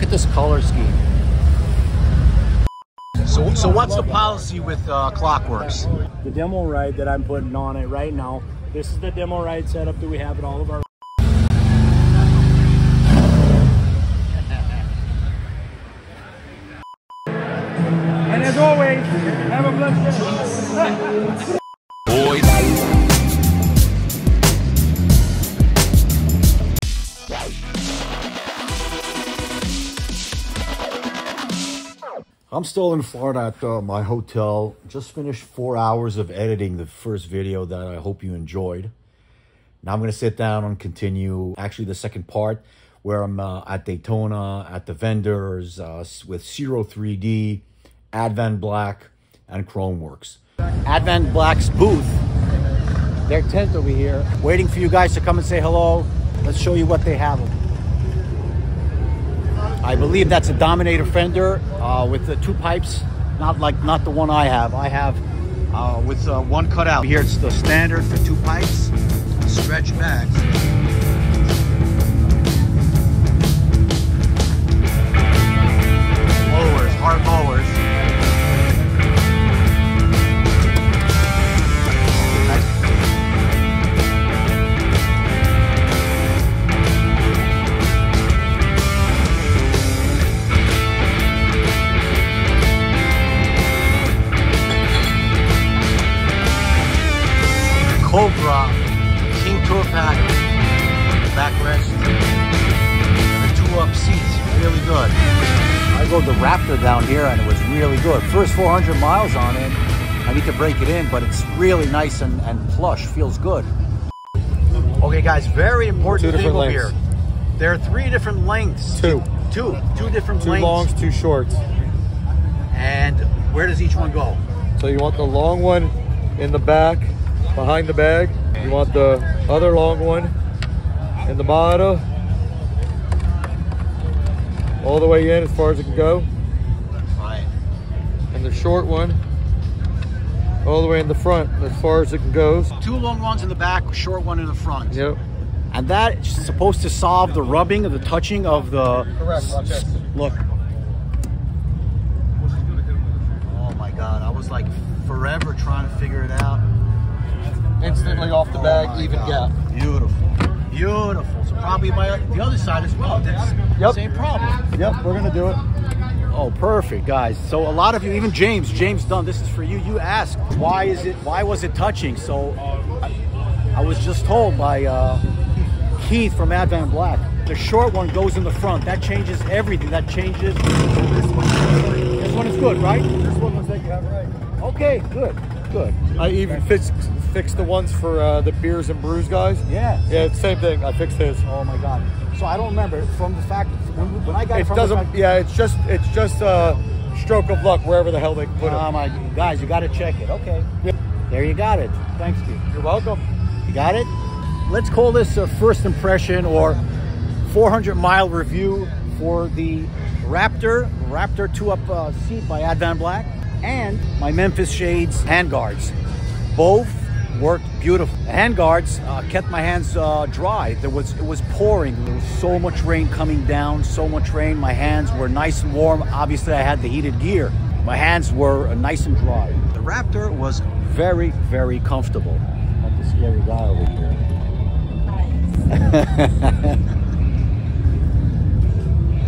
Look at this color scheme. So, so what's the policy with uh, Klock Werks? The demo ride that I'm putting on it right now. This is the demo ride setup that we have at all of our. I'm still in Florida at uh, my hotel. Just finished four hours of editing the first video that I hope you enjoyed. Now I'm going to sit down and continue actually the second part where I'm uh, at Daytona, at the vendors uh, with Ciro 3D, Advan Black, and Khrome Werks. Advan Black's booth, their tent over here, waiting for you guys to come and say hello. Let's show you what they have. I believe that's a Dominator fender uh, with the two pipes, not like not the one I have. I have uh, with uh, one cutout. Here it's the standard for two pipes, stretch backs. First 400 miles on it. I need to break it in, but it's really nice and, and plush. Feels good. Okay, guys, very important Two thing different over lengths. here. There are three different lengths. Two. Two. Two different Two lengths. longs, two shorts. And where does each one go? So you want the long one in the back, behind the bag. You want the other long one in the bottom, all the way in as far as it can go. Right. And the short one, all the way in the front as far as it can go. Two long ones in the back, short one in the front. Yep. And that's supposed to solve the rubbing or the touching of the. Correct. Look. Oh my God! I was like forever trying to figure it out. Instantly off the Oh bag, my even God. gap. Beautiful, beautiful. So probably my the other side as well. That's Yep. same problem. Yep, we're gonna do it. Oh, perfect, guys. So a lot of you, even James, James Dunn, this is for you. You asked why is it? Why was it touching? So I, I was just told by uh, Keith from Advan Black. The short one goes in the front. That changes everything. That changes. This one, is good, right? This one looks like you have right. Okay, good, good. I even fixed fixed the ones for uh, the beers and brews guys. Yeah. Yeah, same thing. I fixed his. Oh my God. So I don't remember from the fact when, when I got It from the doesn't. fact- Yeah, it's just it's just a stroke of luck wherever the hell they put Oh it. my guys, you got to check it. Okay. There you got it. Thanks, Keith. You're welcome. You got it? Let's call this a first impression or 400 mile review for the Raptor, Raptor 2 up uh, seat by Advan Black, and my Memphis Shades handguards. Both worked beautiful. The handguards uh, kept my hands uh, dry. There was it was pouring. There was so much rain coming down, so much rain. My hands were nice and warm. Obviously, I had the heated gear. My hands were uh, nice and dry. The Raptor was very, very comfortable. Not the scary guy over here.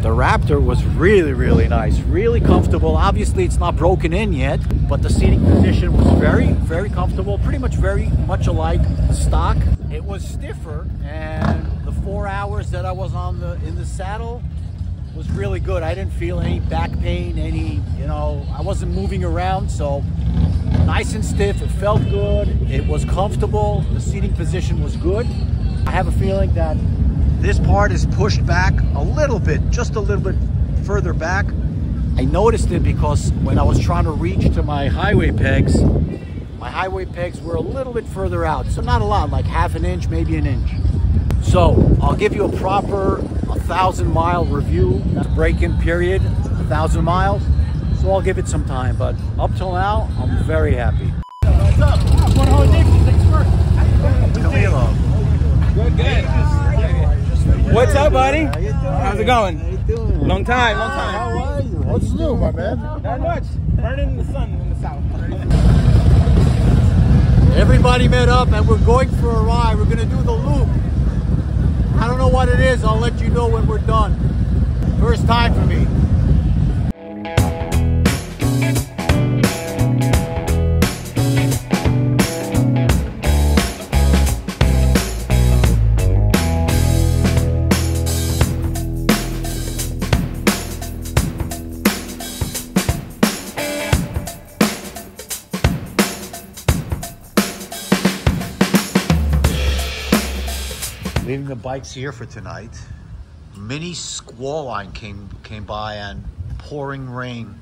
The Raptor was really, really nice, really comfortable. Obviously, it's not broken in yet, but the seating position was very, very comfortable. Pretty much very much alike the stock. It was stiffer, and the four hours that I was on the in the saddle was really good. I didn't feel any back pain, any, you know, I wasn't moving around, so nice and stiff. It felt good. It was comfortable. The seating position was good. I have a feeling that this part is pushed back a little bit, just a little bit further back. I noticed it because when I was trying to reach to my highway pegs, my highway pegs were a little bit further out. So not a lot, like half an inch, maybe an inch. So I'll give you a proper a thousand mile review, break-in period, a thousand miles. So I'll give it some time, but up till now, I'm very happy. What's up, buddy? How you doing? How's it going? How you doing? Long time, long time. How are you? What's new, my man? Not much. Burning in the sun in the south. Everybody met up and we're going for a ride. We're gonna do the loop. I don't know what it is. I'll let you know when we're done. First time for me. The bikes here for tonight. Mini squall line came came by and pouring rain.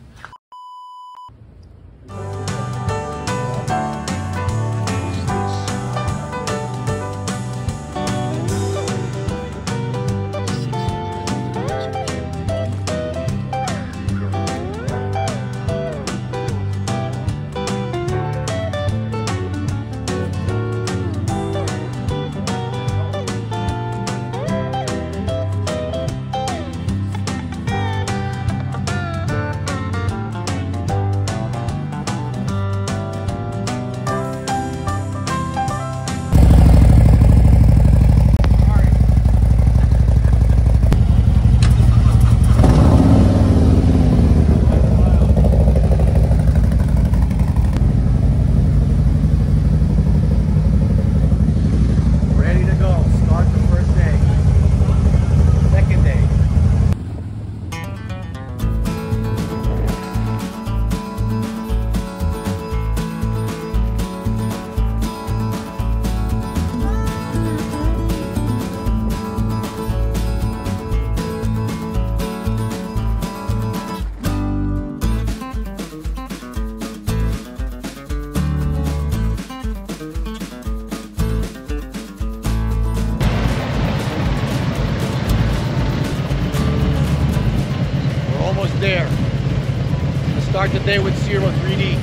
We'll start the day with Ciro 3D.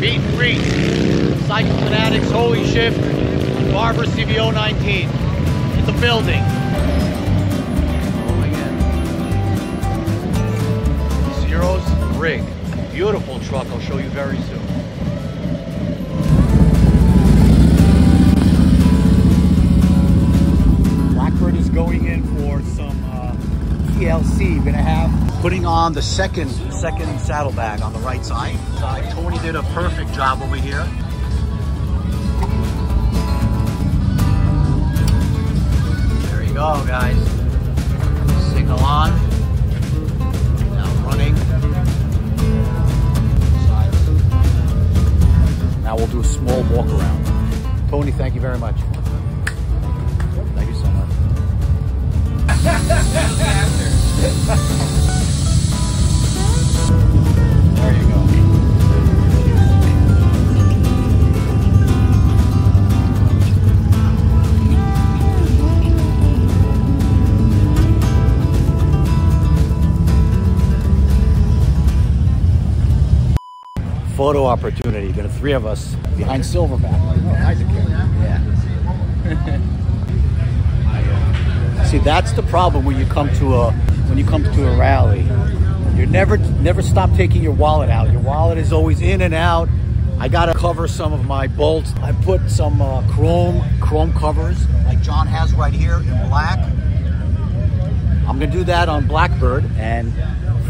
Meet and. Cycle Fanatics, Holy Shift, Barber CVO 19. In the building. Oh. Ciro's rig. Beautiful truck. I'll show you very soon. TLC. Gonna have putting on the second second saddlebag on the right side. Uh, Tony did a perfect job over here. There you go, guys. Signal on. Now running. Now we'll do a small walk around. Tony, thank you very much. Opportunity. Got three of us behind Silverback. See, that's the problem when you come to a when you come to a rally. You never never stop taking your wallet out. Your wallet is always in and out. I gotta cover some of my bolts. I put some uh, chrome chrome covers like John has right here in black. I'm gonna do that on Blackbird and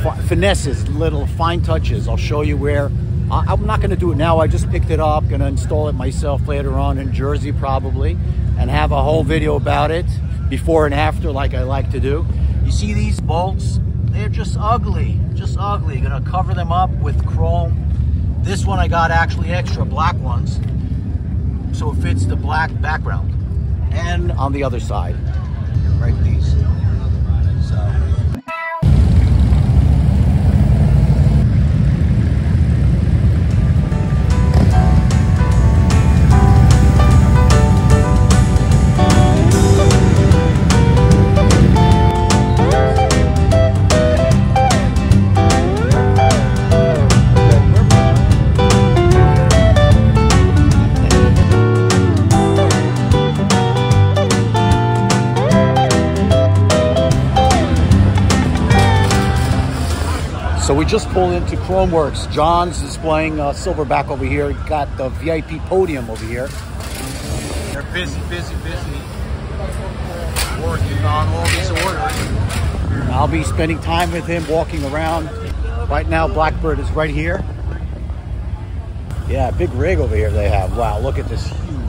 fi- finesses, little fine touches. I'll show you where. I'm not gonna do it now. I just picked it up. Gonna install it myself later on in Jersey probably, and have a whole video about it before and after, like I like to do. You see these bolts? They're just ugly, just ugly. Gonna cover them up with chrome. This one I got actually extra black ones, so it fits the black background. And on the other side, right these. So we just pulled into Khrome Werks. John's displaying uh, Silverback over here. Got the VIP podium over here. They're busy, busy, busy working on all these orders. I'll be spending time with him walking around. Right now, Blackbird is right here. Yeah, big rig over here they have. Wow, look at this huge.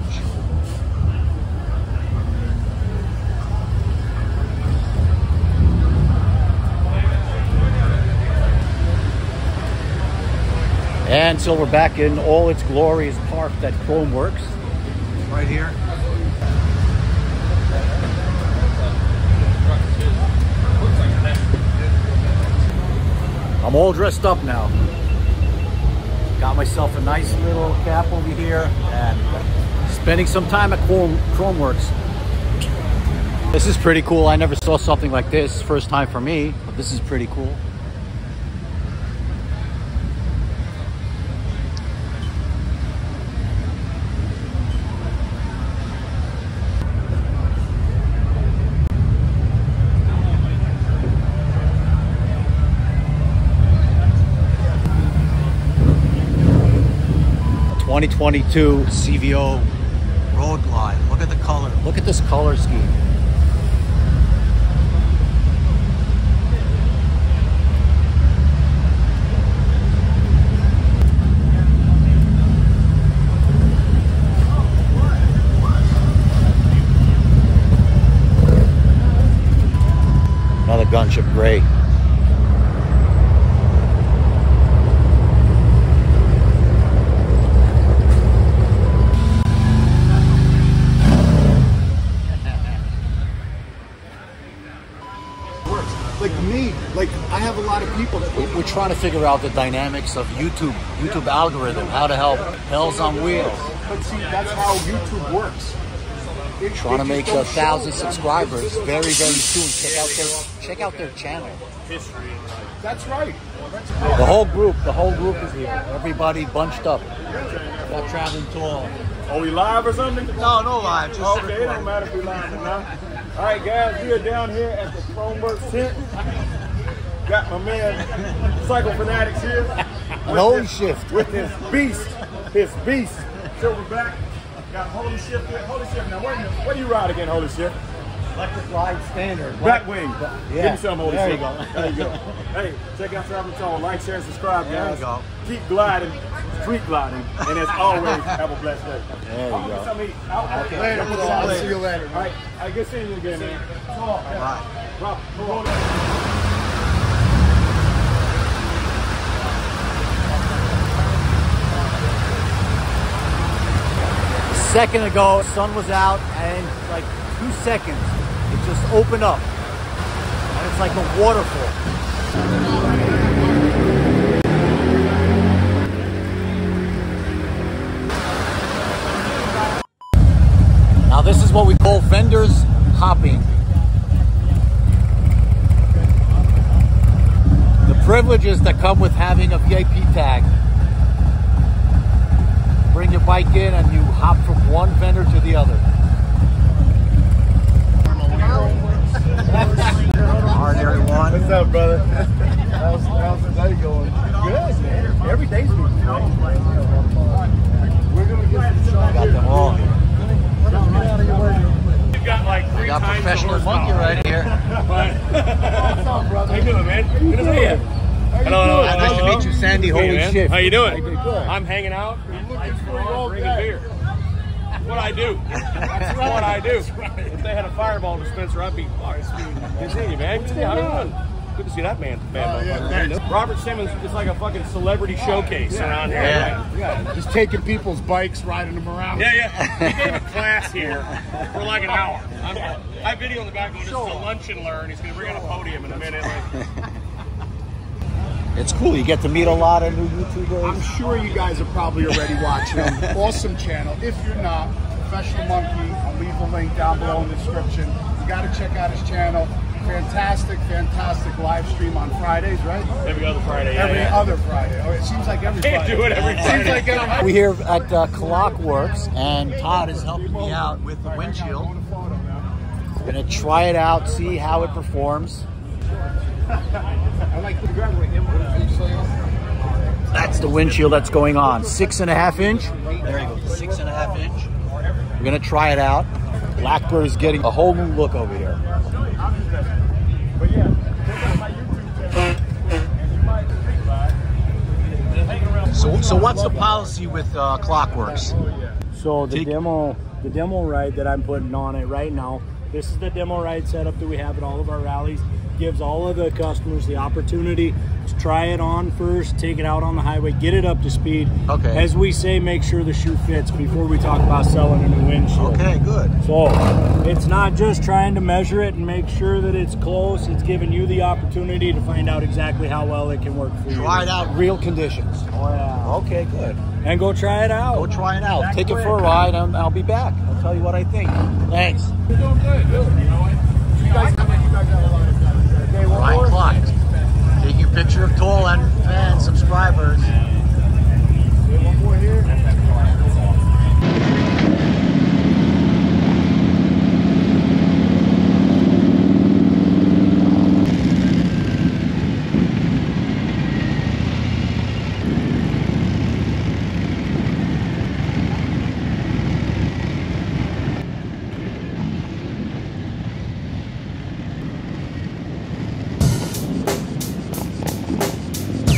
And Silverback in all its glory is parked at Khrome Werks. Right here. I'm all dressed up now. Got myself a nice little cap over here and spending some time at Chrome, Works. This is pretty cool. I never saw something like this. First time for me, but this is pretty cool. Twenty twenty two CVO Road Glide. Look at the color. Look at this color scheme. Another gunship gray. Trying to figure out the dynamics of YouTube, YouTube algorithm, how to help Hells on Wheels. But see, that's how YouTube works. It- Trying it to make a thousand it subscribers very, very soon. Check out their check out their channel. That's right. That's The whole group, the whole group is here. Everybody bunched up. Got traveling tall. Are we live or something? No, no live. Just Okay, it don't matter if we live or not. All right, guys, we are down here at the Khrome Werks tent. Got my man Psycho Fanatics here. with Holy his- shift. With his beast, his beast, Silverback. Got Holy Shift here. Holy Shift. Now, wait a minute. What do you ride again, Holy Shift? Electra Glide Standard. Back wing. Yeah. Give me some, Holy There you Shift. go. There you go. hey, check out Travel Tone. Like, share, and subscribe, There you guys. go. Keep gliding, street gliding, and as always, have a blessed day. There you I'll go. something to. I'll- Okay. Later, We'll see you I'll later. see you later. All right, I good seeing you again, man. Bye. Rob, second ago, sun was out, and like two seconds, it just opened up, and it's like a waterfall. Now this is what we call vendors hopping. The privileges that come with having a VIP tag bring your bike in and you hop from one vendor to the other. Alright, everyone. What's up, brother? how's, how's the day going? Good, man. Every day's been great. We're gonna get some I got them all. You got like I three got times the professional monkey horsepower. right here. What's up, brother? How you doing, man? Good to see you. Hello, hello. Hi, nice to meet you, Sandy. Holy man. shit. How you doing? Good. I'm hanging out. Looking for you all drinking beer. What I do. That's what I do. If they had a fireball dispenser, I'd be. Oh, it's good to see you, man. Good to see you. How? Good to see that man. man Oh, yeah, Robert Simmons is like a fucking celebrity oh, showcase around here. Yeah. Yeah, just taking people's bikes, riding them around. Yeah, yeah. He gave a class here for like an hour. I'm, I have video in the back going, this is a lunch and learn. He's going to bring out a podium in a minute. Like, It's cool. You get to meet a lot of new YouTubers. I'm sure you guys are probably already watching him. Awesome channel. If you're not, Professional Monkey, I'll leave the link down below in the description. You got to check out his channel. Fantastic, fantastic live stream on Fridays, right? every other Friday. Yeah, Every yeah. other Friday. Oh, it seems like every Can't Friday. do it every Seems like every We're here at uh, Klock Werks, and Todd is helping me out with the windshield. Gonna try it out, see how it performs. That's the windshield that's going on. Six and a half inch. There you go. Six and a half inch. We're gonna try it out. Blackbird is getting a whole new look over here. But yeah, check out my YouTube channel. And you might think about it. Hang around. So, so what's the policy with uh, Klock Werks? So the Take- demo, the demo ride that I'm putting on it right now. This is the demo ride setup that we have at all of our rallies. Gives all of the customers the opportunity to try it on first, take it out on the highway, get it up to speed. Okay. As we say, make sure the shoe fits before we talk about selling a new windshield. Okay, good. So it's not just trying to measure it and make sure that it's close. It's giving you the opportunity to find out exactly how well it can work for you. Try it out, real conditions. Oh, yeah. Okay, good. And go try it out. Go try it out. Back Take it for a ride, and I'll be back. I'll tell you what I think. Thanks. Ryan Clyde. Taking a picture of Toll and fans, subscribers.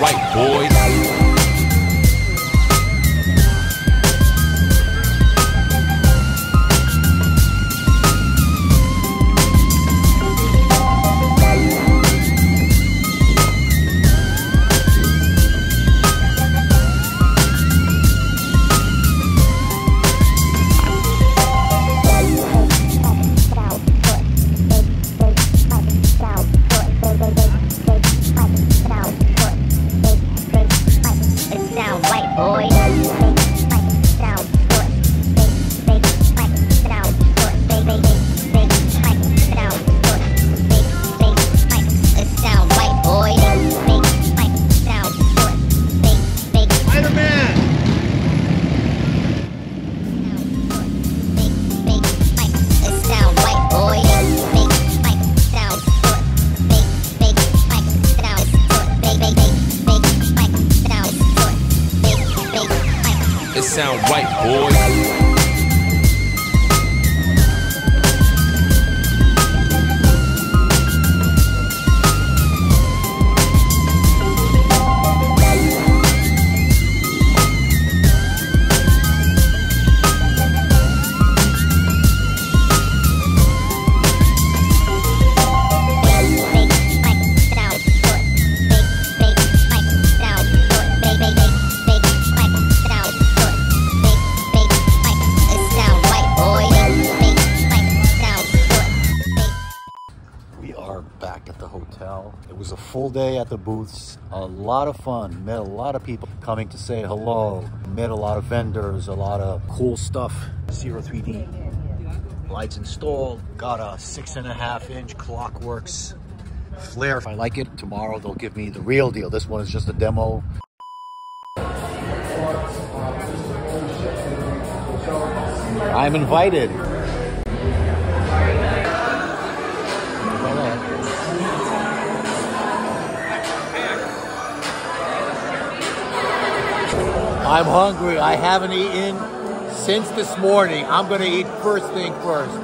Right, boys. The booths. A lot of fun. Met a lot of people coming to say hello. Met a lot of vendors, a lot of cool stuff. Ciro 3D. Lights installed. Got a six and a half inch Klock Werks flare. If I like it, tomorrow they'll give me the real deal. This one is just a demo. I'm invited. I'm hungry. I haven't eaten since this morning. I'm going to eat first thing first.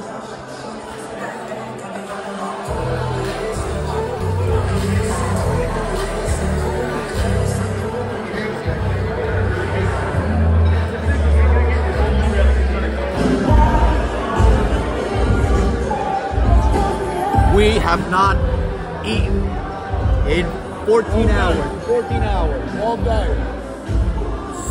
We have not eaten in 14 hours, 14 hours, all day.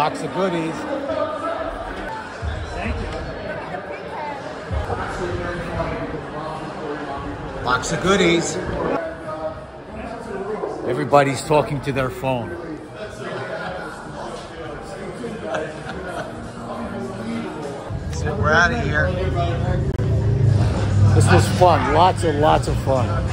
Box of goodies. Box of goodies. Everybody's talking to their phone. so we're out of here. This was fun. Lots and lots of fun.